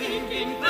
singing